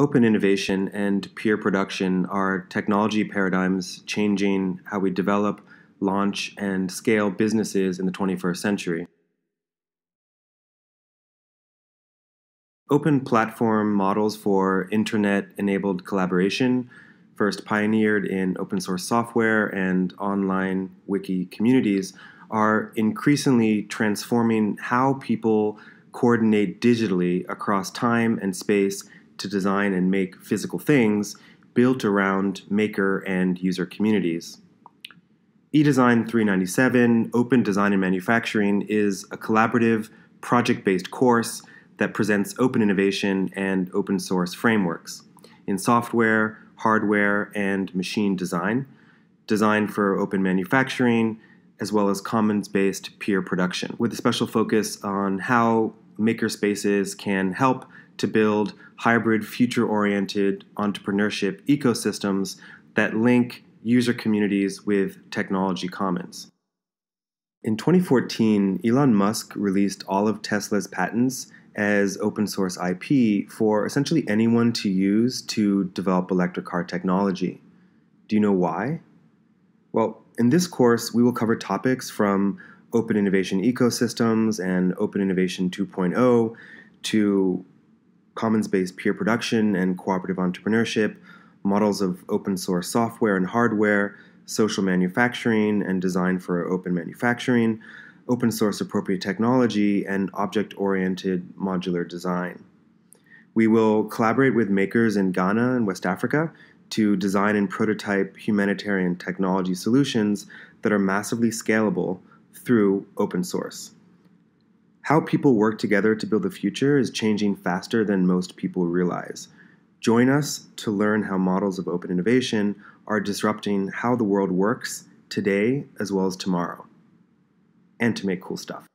Open innovation and peer production are technology paradigms changing how we develop, launch, and scale businesses in the 21st century. Open platform models for internet enabled collaboration, first pioneered in open source software and online wiki communities, are increasingly transforming how people coordinate digitally across time and space to design and make physical things built around maker and user communities. eDesign 397 Open Design and Manufacturing is a collaborative, project based course that presents open innovation and open source frameworks in software, hardware, and machine design, designed for open manufacturing, as well as commons based peer production, with a special focus on how makerspaces can help to build hybrid, future oriented entrepreneurship ecosystems that link user communities with technology commons. In 2014, Elon Musk released all of Tesla's patents as open source IP for essentially anyone to use to develop electric car technology. Do you know why? Well, in this course, we will cover topics from open innovation ecosystems and open innovation 2.0 to commons based peer production and cooperative entrepreneurship, models of open source software and hardware, social manufacturing and design for open manufacturing, open source appropriate technology, and object oriented modular design. We will collaborate with makers in Ghana and West Africa to design and prototype humanitarian technology solutions that are massively scalable through open source. How people work together to build the future is changing faster than most people realize. Join us to learn how models of open innovation are disrupting how the world works today as well as tomorrow and to make cool stuff.